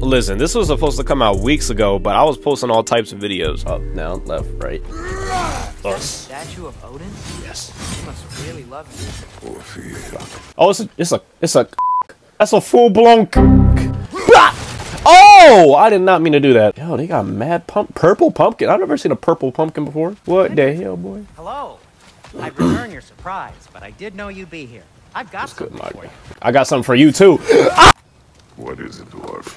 Listen, this was supposed to come out weeks ago, but I was posting all types of videos. Up, down, left, right. Us. Statue of Odin? Yes. You must really love him. Oh, it's a, it's a, it's a, that's a full blown. Oh, I did not mean to do that. Yo, they got mad pump, purple pumpkin. I've never seen a purple pumpkin before. What the hell, boy? Hello. I'd return your surprise, but I did know you'd be here. I've got That's good, something for Mike. you. I got something for you too. Ah! What is it, dwarf?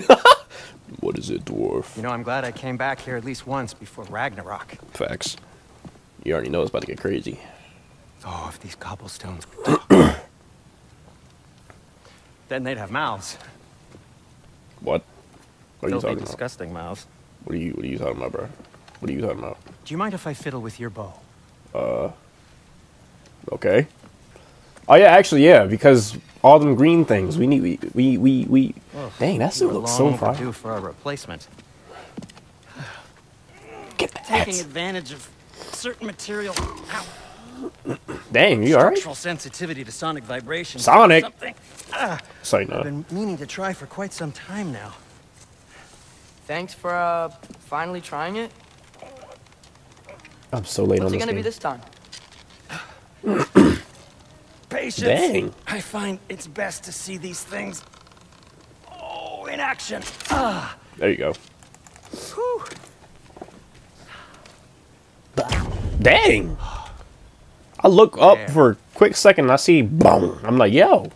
What is it, dwarf? You know, I'm glad I came back here at least once before Ragnarok. Facts. You already know it's about to get crazy. Oh, if these cobblestones. then they'd have mouths. What? What are you talking about? disgusting mouths. What are you What are you talking about, bro? What are you talking about? Do you mind if I fiddle with your bow? Uh. Okay. Oh yeah, actually yeah, because all them green things we need. We we we, we Dang, that suit looks long so fire. overdue for a replacement. Get the Taking advantage of certain material. Ow. Dang, you alright? Structural sensitivity to sonic vibrations. Sonic? Something Sorry, I've been meaning to try for quite some time now. Thanks for uh, finally trying it. I'm so late What's on it gonna game. be this time? Patience. Dang. I find it's best to see these things. Oh, in action. There you go. Dang. I look up There. for a quick second and I see boom. I'm like, yo.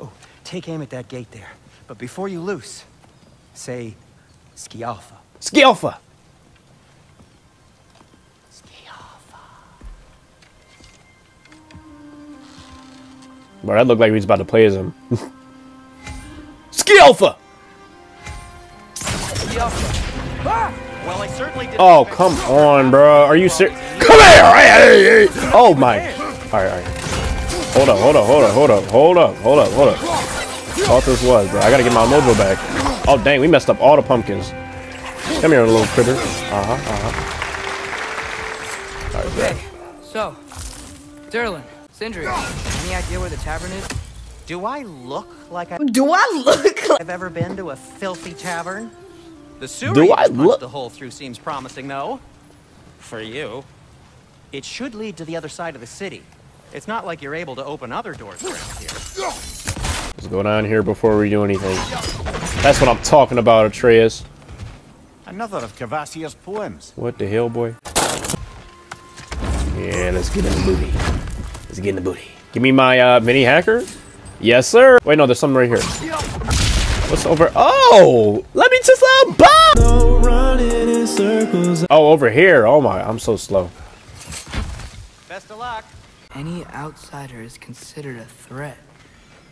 Take aim at that gate there. But before you loose, say Skjalfa. Ski Alpha. Bro, that looked like he was about to play as him. Ski Well, I certainly did. Oh, come on, bro. Are you serious? Come here! Hey, hey, hey. Oh, my. Alright, alright. Hold up, hold up, hold up, hold up, hold up, hold up, hold up. Thought this was, bro. I gotta get my mojo back. Oh, dang, we messed up all the pumpkins. Come here, little critter. Uh-huh, uh-huh. Alright, bro. So, Durlin, Sindri, any idea where the tavern is? Do I look like I- Do I look like I've ever been to a filthy tavern? The sewer Do I look- the hole through seems promising, though. For you. It should lead to the other side of the city. It's not like you're able to open other doors around here. Let's go down here before we do anything. That's what I'm talking about, Atreus. Another of Kvasir's poems. What the hell, boy? Yeah, let's get in the booty. Let's get in the booty. Give me my uh, mini hacker. Yes, sir. Wait, no, there's something right here. What's over? Oh, let me just uh, bomb. Oh, over here. Oh my, I'm so slow. Best of luck. Any outsider is considered a threat.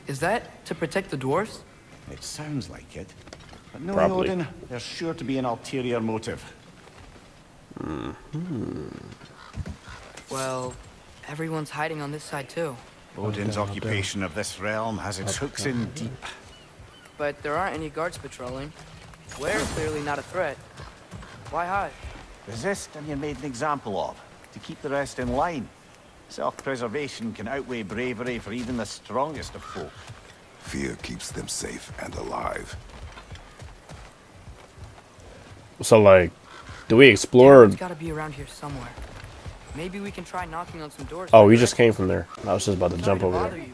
Is that to protect the dwarfs? It sounds like it. But knowing Probably. Odin, there's sure to be an ulterior motive. Well, everyone's hiding on this side too. Odin's occupation of this realm has its hooks in deep. But there aren't any guards patrolling. We're clearly not a threat. Why hide? Resist and you're made an example of, to keep the rest in line. Self-preservation can outweigh bravery for even the strongest of folk. Fear keeps them safe and alive. So like, do we explore? It's gotta be around here somewhere. Maybe we can try knocking on some doors. Oh, we just came from there. I was just about to Sorry jump to over there. you.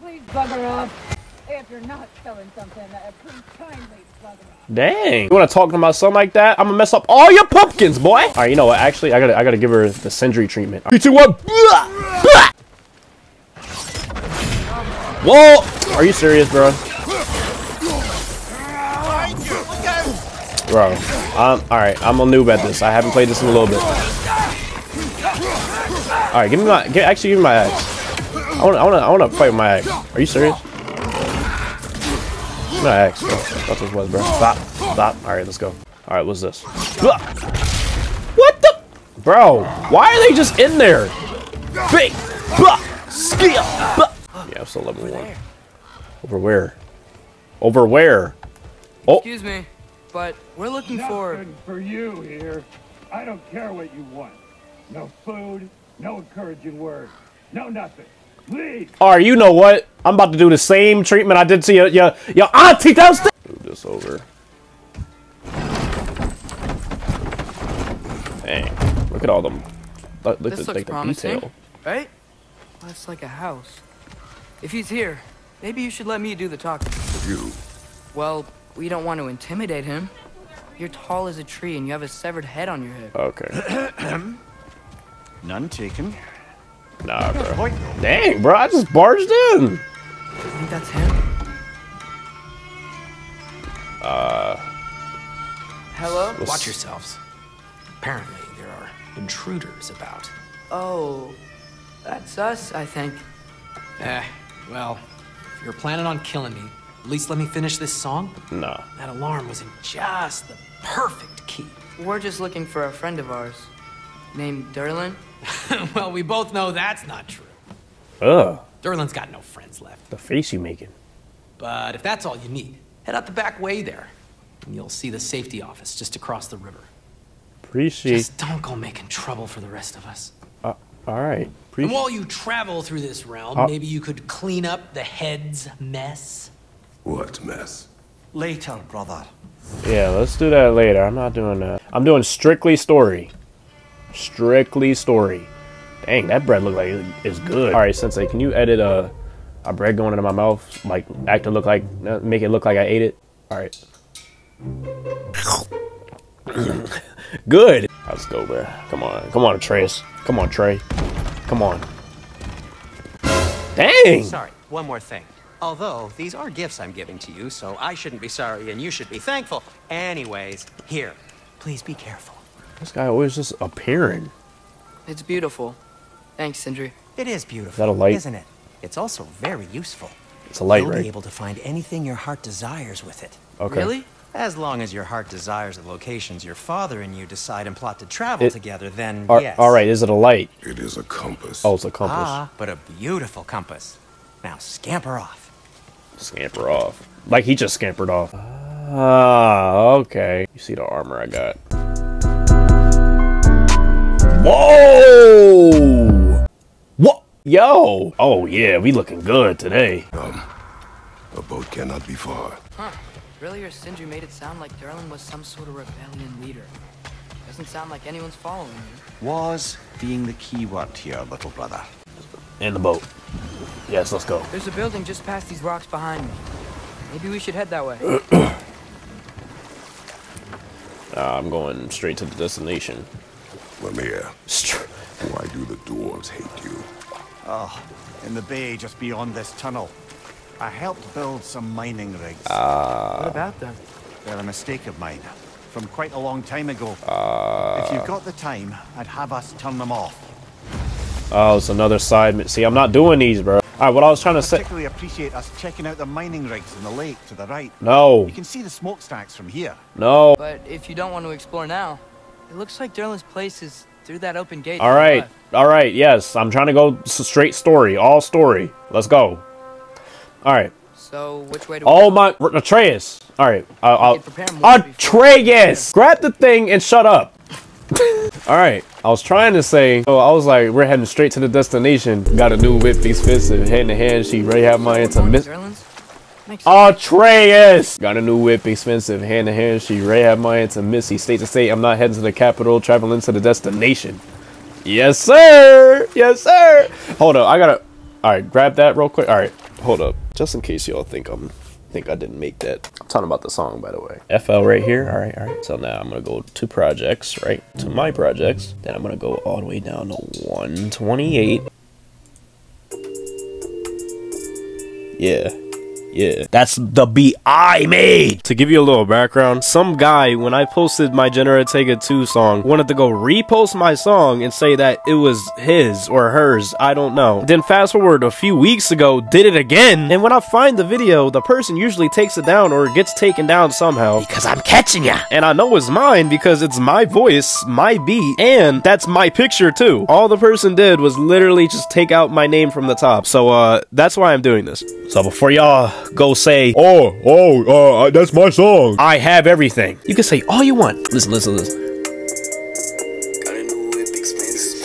please bugger off. If you're not selling something, that uh, please kindly. Dang. You want to talk to my son like that? I'm gonna mess up all your pumpkins, boy. All right, you know what? Actually, I gotta, I gotta give her the Sindri treatment. Three, two, one. Whoa! Are you serious, bro? Bro, um, all right. I'm a noob at this. I haven't played this in a little bit. All right, give me my. Get, actually, give me my axe. I wanna, I wanna, I wanna fight with my axe. Are you serious? Give me my axe, bro. That's what this was, bro. Stop, stop. All right, let's go. All right, what's this? Ah! What the? Bro, why are they just in there? Big, blah, skill. blah. Yeah, I'm still level one. Over where? Over where? Oh, Excuse me, but we're looking for. Nothing for you here. I don't care what you want. No food, no encouraging words, no nothing. Leave. All right, you know what? I'm about to do the same treatment I did to your your, your auntie downstairs. Do this over. Dang, look at all them. Look, look This at looks like the promising. detail. Right? That's like a house. If he's here, maybe you should let me do the talking. You. Well, we don't want to intimidate him. You're tall as a tree and you have a severed head on your head. Okay. None taken. Nah, bro. Dang, bro, I just barged in. You think that's him? Uh, Hello? Watch yourselves. Apparently, there are intruders about. Oh, that's us, I think. Eh, well, if you're planning on killing me, at least let me finish this song. nah. That alarm was in just the perfect key. We're just looking for a friend of ours named Durlin. well, we both know that's not true. Ugh, Durlin's got no friends left. the face you making. But if that's all you need, head out the back way there, and you'll see the safety office just across the river. Appreciate. Just don't go making trouble for the rest of us. Uh, all right. And while you travel through this realm, Uh, maybe you could clean up the head's mess. What mess? Later, brother. Yeah, let's do that later. I'm not doing that. I'm doing strictly story. Strictly story. Dang, that bread look like it's good. All right, Sensei, can you edit a a bread going into my mouth, like act to look like, uh, make it look like I ate it? All right. good. Let's go, bro. Come on, come on, Trace. Come on, Trey. Come on. Dang. Sorry, one more thing. Although, these are gifts I'm giving to you, so I shouldn't be sorry and you should be thankful. Anyways, here, please be careful. This guy always just appearing. It's beautiful. Thanks, Sindri. It is beautiful, Is that a light? isn't it? It's also very useful. It's a light, You'll right? be able to find anything your heart desires with it. Okay. Really? As long as your heart desires the locations your father and you decide and plot to travel It- together, then Ar- yes. All right. Is it a light? It is a compass. Oh, it's a compass. Ah, but a beautiful compass. Now scamper off. Scamper off. Like he just scampered off. Ah, okay. You see the armor I got. Whoa! What? Yo! Oh yeah, we looking good today. Um, a boat cannot be far. Huh. Really, or Sindri made it sound like Durlin was some sort of rebellion leader. Doesn't sound like anyone's following you. Was being the key word here, little brother. In the boat. Yes, let's go. There's a building just past these rocks behind me. Maybe we should head that way. Uh, I'm going straight to the destination. Lemire, why do the dwarves hate you? Oh, in the bay just beyond this tunnel. I helped build some mining rigs. Ah. what about them? They're a mistake of mine. From quite a long time ago. if you've got the time, I'd have us turn them off. Oh, it's another side. mi- See, I'm not doing these, bro. All right, what I was trying to say. Particularly appreciate us checking out the mining rigs in the lake to the right. No, You can see the smokestacks from here. no. But if you don't want to explore now, it looks like Durlin's place is through that open gate. All to right, all right. Yes, I'm trying to go straight story, all story. Let's go. All right. So which way do we Oh my, Atreus. All right, I'll, I'll, can prepare more before- Atreus, grab the thing and shut up. All right, I was trying to say. Oh, I was like, we're heading straight to the destination. Got a new whip, expensive, hand in hand. She ready to have my intimate. Atreus! Got a new whip, expensive, hand to hand. She to have my intimacy. State to state, I'm not heading to the capital, traveling to the destination. Yes, sir. Yes, sir. Hold up, I gotta. All right, grab that real quick. All right, hold up, just in case y'all think I'm think I didn't make that. I'm talking about the song, by the way. FL right here. All right, all right. So now I'm gonna go to projects, right? To my projects. Then I'm gonna go all the way down to 128. Yeah. Yeah. That's the beat I made. To give you a little background, some guy, when I posted my Jenna Ortega 2 song, wanted to go repost my song and say that it was his or hers. I don't know. Then fast forward a few weeks ago, did it again. And when I find the video, the person usually takes it down or gets taken down somehow. Because I'm catching ya. And I know it's mine because it's my voice, my beat, and that's my picture too. All the person did was literally just take out my name from the top. So, uh, that's why I'm doing this. So before y'all go say, Oh, oh, uh, that's my song. I have everything. You can say all you want. Listen, listen, listen.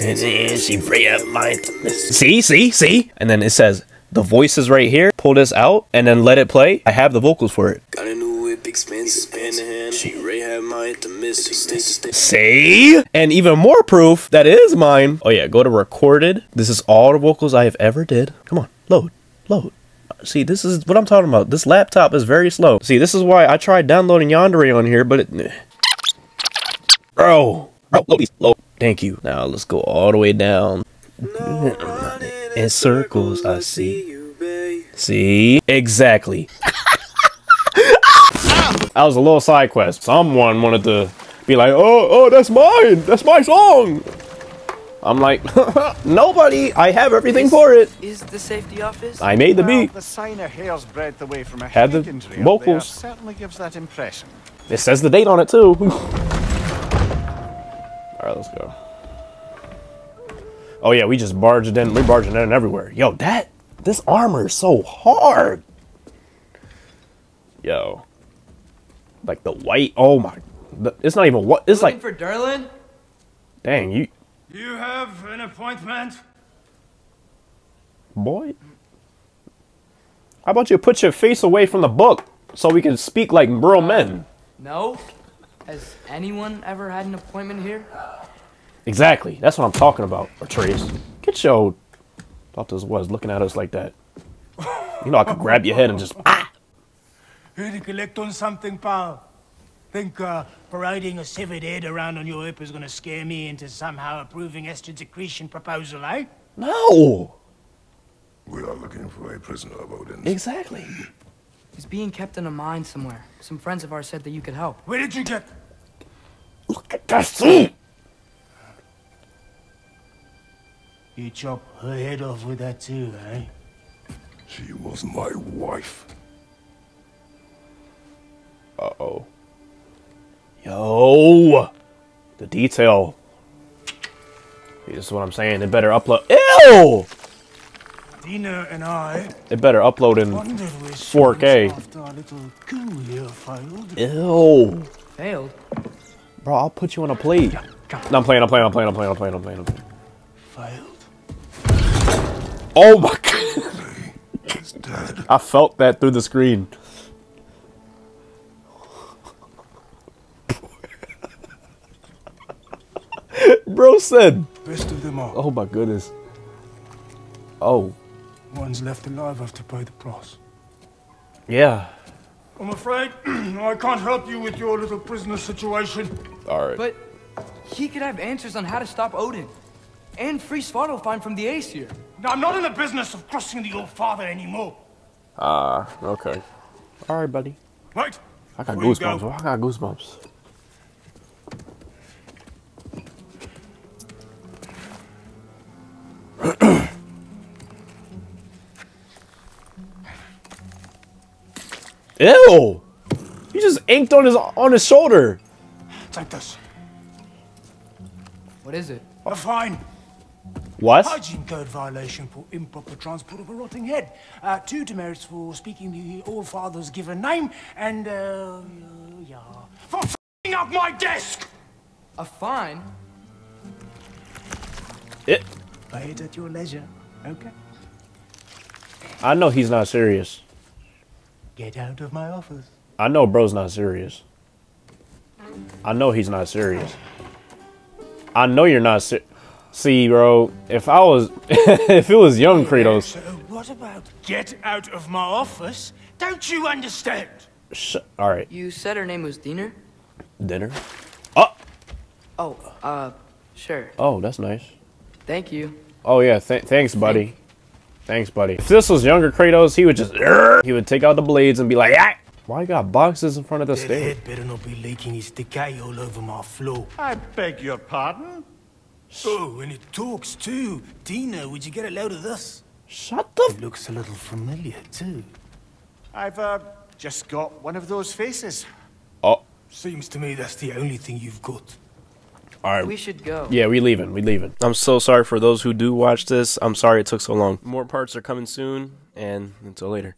She free up my See, see, see? And then it says the voice is right here. Pull this out and then let it play. I have the vocals for it. expensive pen in hand. She Ray had mine to miss. Stay, stay. See? And even more proof that it is mine. Oh yeah, go to recorded. This is all the vocals I have ever did. Come on, load, load. See, this is what I'm talking about. This laptop is very slow. See, this is why I tried downloading Yandere on here, but it... Bro, bro, load these. Thank you. Now let's go all the way down. In circles, I see. See? Exactly. That was a little side quest. Someone wanted to be like, oh, oh, that's mine. That's my song. I'm like, nobody. I have everything for it. Is the safety office? I made the Well, beat. the sign a hair's breadth away from a Had the head injury up there vocals. certainly gives that impression. It says the date on it too. All right, let's go. Oh yeah, we just barged in. We barging in everywhere. Yo, that this armor is so hard. Yo, like the white. Oh my, the- it's not even what. It's Looking like, for Durlin? dang you, You have an appointment? boy. How about you put your face away from the book so we can speak like real men? No. Has anyone ever had an appointment here? Exactly. That's what I'm talking about. Or Trace. Get your thought this was looking at us like that. You know I could grab your head and just ah! Here to collect on something, pal. Think uh, parading a severed head around on your hip is gonna scare me into somehow approving Esther's accretion proposal, eh? No! We are looking for a prisoner of Odin's. Exactly. He's being kept in a mine somewhere. Some friends of ours said that you could help. Where did you get? Look at that scene! You chop her head off with that too, eh? She was my wife. Uh-oh. Yo! The detail. This is what I'm saying. They better upload. Ew! Dina and I They better upload in 4K. after our little coup here failed. Ew. Failed. Bro, I'll put you on a plate. No, I'm playing, I'm playing, I'm playing, I'm playing, I'm playing, I'm playing, I'm playing. Failed. Oh my god. He's dead. I felt that through the screen. Bro said, Best of them all. oh my goodness. Oh, One's left alive after pay the price. yeah. I'm afraid I can't help you with your little prisoner situation. All right. But he could have answers on how to stop Odin. And free Svartalfheim from the Aesir. Now, I'm not in the business of crossing the old father anymore. Ah, okay. All right, buddy. Right? I got Before you goosebumps. go, I got goosebumps. Ew! He just inked on his on his shoulder. Take this. What is it? A fine. What? Hygiene code violation for improper transport of a rotting head. Uh, two demerits for speaking the All Father's given name, and, uh, yeah. For f***ing up my desk! A fine? It. Pay it at your leisure, okay? I know he's not serious. Get out of my office. I know bro's not serious. I know he's not serious. I know you're not ser- See, bro, if I was if it was young Kratos, So, what about get out of my office? Don't you understand? sh- all right, You said her name was Diener? dinner. Oh, Oh, uh, sure. oh, that's nice. Thank you. Oh yeah, th- thanks, buddy. Thanks, buddy. If this was younger Kratos, he would just he would take out the blades and be like, ah! Why you got boxes in front of the That stairs? head better not be leaking his decay all over my floor. I beg your pardon? Oh, and it talks too. Dina, would you get a load of this? Shut the. It looks a little familiar too. I've uh, just got one of those faces. Oh, Seems to me that's the only thing you've got. All right. We should go. Yeah, we leaving. We leaving. I'm so sorry for those who do watch this. I'm sorry it took so long. More parts are coming soon, and until later.